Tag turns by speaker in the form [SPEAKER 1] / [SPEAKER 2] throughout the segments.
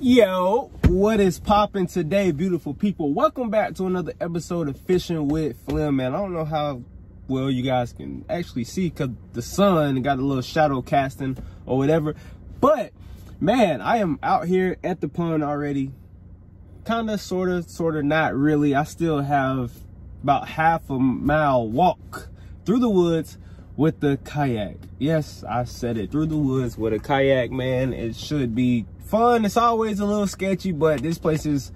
[SPEAKER 1] Yo, what is popping today, beautiful people? Welcome back to another episode of Fishing with Flem, man. I don't know how well you guys can actually see because the sun got a little shadow casting or whatever. But, man, I am out here at the pond already. Kind of, sort of, sort of not really. I still have about half a mile walk through the woods with the kayak. Yes, I said it, through the woods with a kayak, man. It should be fun. It's always a little sketchy, but this place is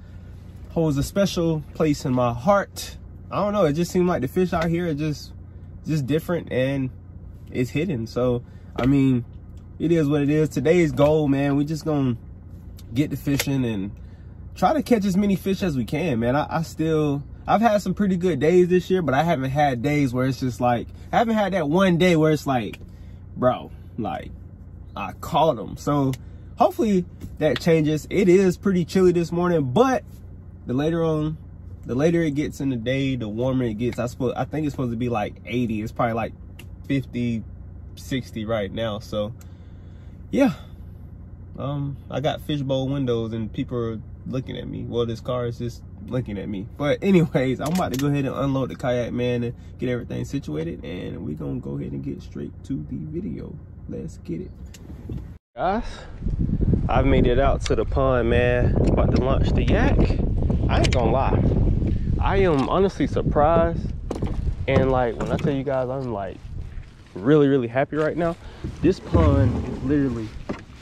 [SPEAKER 1] holds a special place in my heart. I don't know. It just seemed like the fish out here are just just different and it's hidden. So I mean, it is what it is. Today's goal, man. We just gonna get to fishing and try to catch as many fish as we can, man. I, I still I've had some pretty good days this year, but I haven't had days where it's just like I haven't had that one day where it's like, bro, like I caught them. So hopefully that changes. It is pretty chilly this morning, but the later on, the later it gets in the day, the warmer it gets. I suppose I think it's supposed to be like 80. It's probably like 50, 60 right now. So yeah. Um, I got fishbowl windows and people are looking at me. Well, this car is just looking at me. But anyways, I'm about to go ahead and unload the kayak, man, and get everything situated. And we're going to go ahead and get straight to the video. Let's get it. Guys, I've made it out to the pond, man. About to launch the yak. I ain't gonna lie. I am honestly surprised. And like, when I tell you guys, I'm like really, really happy right now. This pond is literally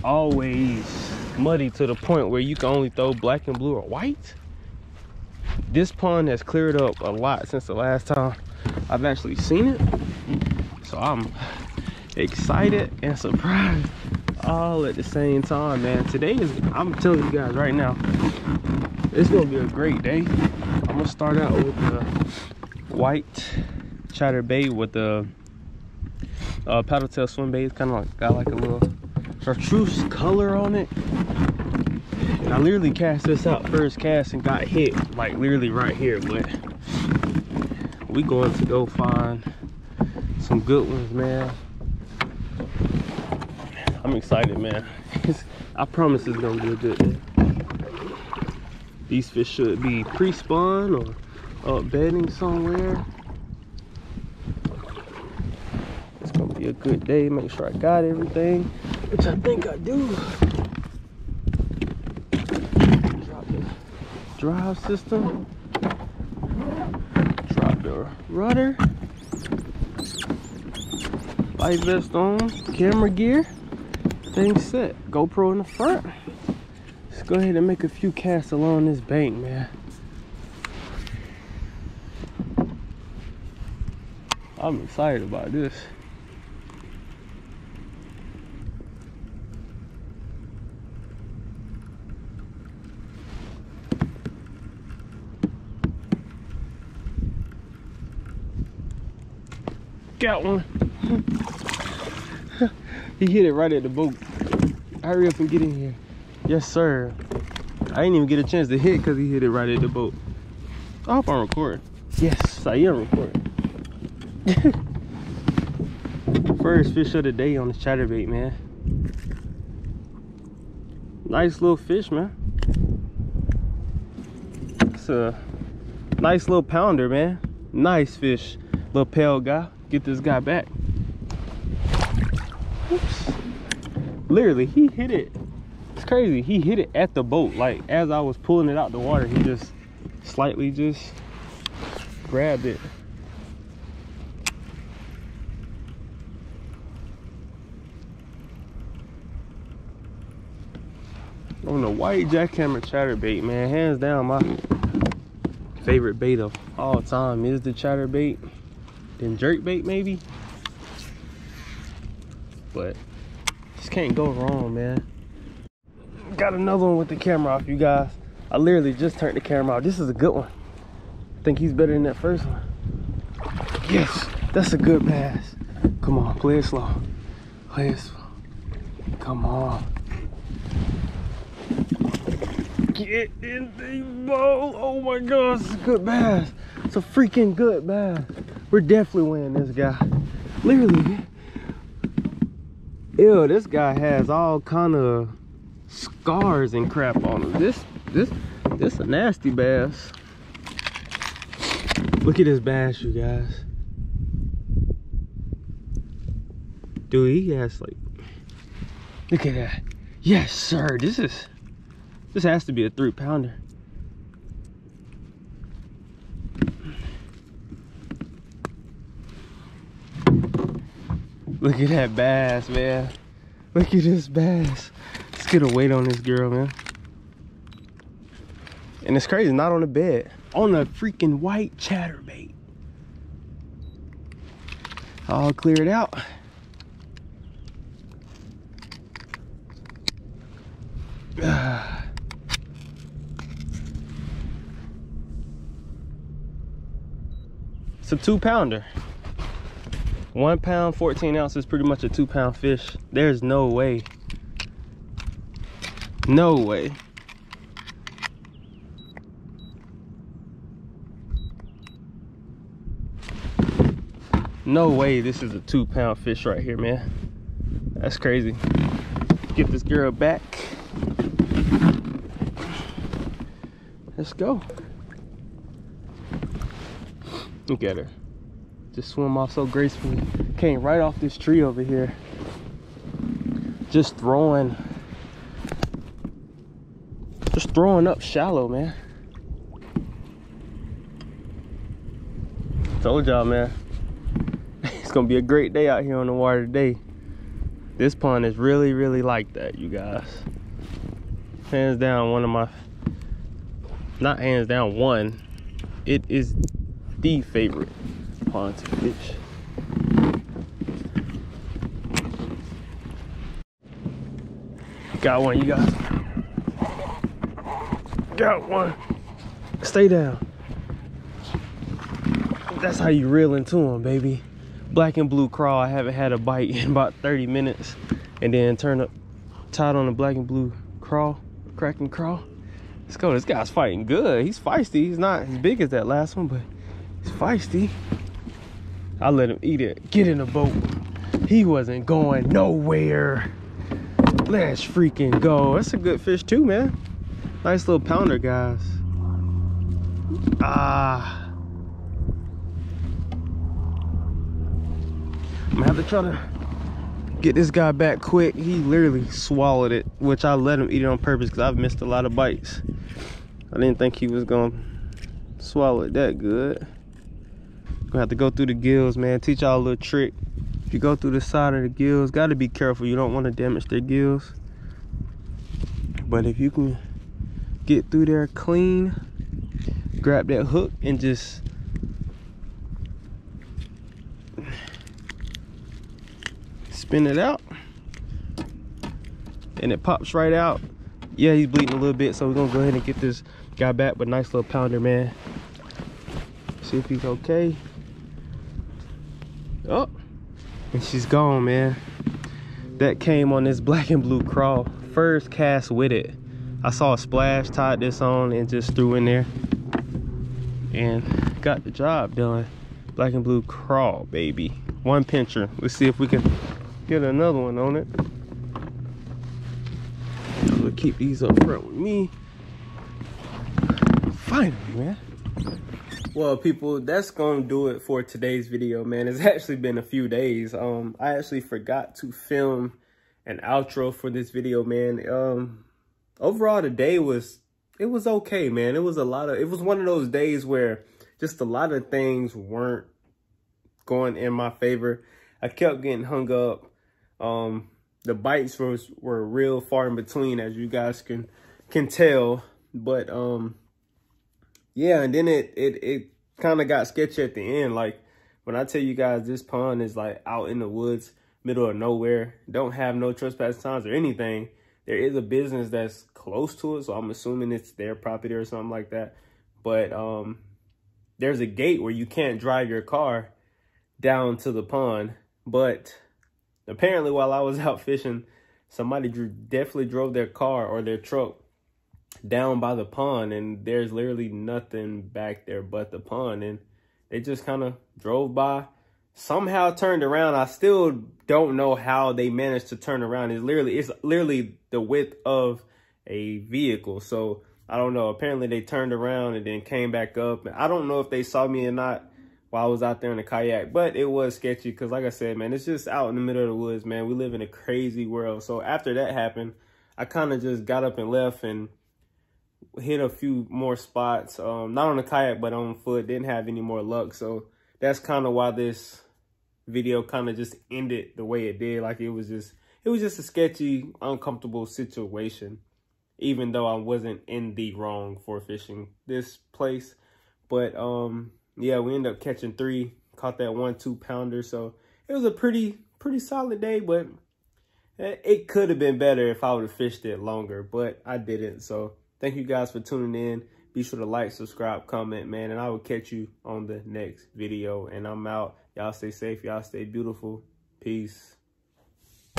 [SPEAKER 1] always muddy to the point where you can only throw black and blue or white. This pond has cleared up a lot since the last time I've actually seen it. So I'm excited and surprised all at the same time, man. Today is, I'm telling you guys right now, it's gonna be a great day. I'm gonna start out with the white chatter bait with the uh, paddle tail swim bait. It's kind of like got like a little chartreuse color on it. And I literally cast this out first cast and got hit like literally right here, but we going to go find some good ones, man. I'm excited, man. I promise it's gonna be a good day. These fish should be pre-spawn or uh, bedding somewhere. It's gonna be a good day. Make sure I got everything, which I think I do. Drop the drive system. Drop the rudder. Light vest on, camera gear thing set. GoPro in the front. Let's go ahead and make a few casts along this bank, man. I'm excited about this. Got one. He hit it right at the boat. Hurry up and get in here. Yes, sir. I didn't even get a chance to hit because he hit it right at the boat. I hope I'm recording. Yes, I am recording. First fish of the day on the chatterbait, man. Nice little fish, man. It's a nice little pounder, man. Nice fish. Little pale guy. Get this guy back. Oops. Literally, he hit it. It's crazy. He hit it at the boat. Like, as I was pulling it out the water, he just slightly just grabbed it. On the white jackhammer chatterbait, man, hands down, my favorite bait of all time is the chatterbait. Then jerkbait, maybe but just can't go wrong, man. Got another one with the camera off, you guys. I literally just turned the camera off. This is a good one. I think he's better than that first one. Yes, that's a good bass. Come on, play it slow. Play it slow. Come on. Get in the boat. Oh my gosh, it's a good bass. It's a freaking good bass. We're definitely winning this guy. Literally, ew this guy has all kind of scars and crap on him. This, this, this a nasty bass. Look at this bass, you guys. Dude, he has like, look at that. Yes, sir. This is, this has to be a three pounder. Look at that bass, man. Look at this bass. Let's get a weight on this girl, man. And it's crazy, not on the bed. On a freaking white chatterbait. All cleared out. It's a two pounder one pound 14 ounces pretty much a two pound fish. There's no way. No way. No way this is a two pound fish right here man. That's crazy. Get this girl back. Let's go. Look at her just swim off so gracefully. Came right off this tree over here. Just throwing, just throwing up shallow, man. Told y'all, man. It's gonna be a great day out here on the water today. This pond is really, really like that, you guys. Hands down, one of my, not hands down, one. It is the favorite pond to fish. Got one, you guys. Got one. Stay down. That's how you reel into them, baby. Black and blue crawl. I haven't had a bite in about 30 minutes. And then turn up, tied on the black and blue crawl, cracking crawl. Let's go. This guy's fighting good. He's feisty. He's not as big as that last one, but he's feisty. I let him eat it. Get in the boat. He wasn't going nowhere. Let's freaking go. That's a good fish too, man. Nice little pounder, guys. Ah. I'm gonna have to try to get this guy back quick. He literally swallowed it, which I let him eat it on purpose because I've missed a lot of bites. I didn't think he was gonna swallow it that good. Gonna have to go through the gills, man. Teach y'all a little trick. If you go through the side of the gills, gotta be careful. You don't want to damage their gills. But if you can get through there clean, grab that hook and just spin it out and it pops right out yeah he's bleeding a little bit so we're gonna go ahead and get this guy back but nice little pounder man see if he's okay Oh, and she's gone, man. That came on this black and blue crawl. First cast with it. I saw a splash, tied this on, and just threw in there. And got the job done. Black and blue crawl, baby. One pincher. Let's see if we can get another one on it. I'm gonna keep these up front with me. Finally, man well people that's gonna do it for today's video man. It's actually been a few days. Um i actually forgot to film an outro for this video man. Um overall the day was it was okay man. It was a lot of it was one of those days where just a lot of things weren't going in my favor. I kept getting hung up. Um the bites was were real far in between as you guys can can tell. But um yeah, and then it it it kind of got sketchy at the end. Like when I tell you guys this pond is like out in the woods, middle of nowhere, don't have no trespass signs or anything. There is a business that's close to it, so I'm assuming it's their property or something like that. But um, there's a gate where you can't drive your car down to the pond. But apparently, while I was out fishing, somebody drew, definitely drove their car or their truck down by the pond and there's literally nothing back there but the pond and they just kind of drove by somehow turned around i still don't know how they managed to turn around it's literally it's literally the width of a vehicle. So I don't know. Apparently they turned around and then came back up. I don't know if they saw me or not while I was out there in the kayak, but it was sketchy because like I said, man, it's just out in the middle of the woods, man. We live in a crazy world. So after that happened, I kind of just got up and left and hit a few more spots. Um, not on the kayak, but on foot. Didn't have any more luck. So that's kind of why this video kind of just ended the way it did. Like it was just, it was just a sketchy, uncomfortable situation. Even though I wasn't in the wrong for fishing this place. But um, yeah, we ended up catching three. Caught that one two pounder. So it was a pretty, pretty solid day. But it could have been better if I would have fished it longer. But I didn't. So Thank you guys for tuning in. Be sure to like, subscribe, comment, man. And I will catch you on the next video. And I'm out. Y'all stay safe. Y'all stay beautiful. Peace.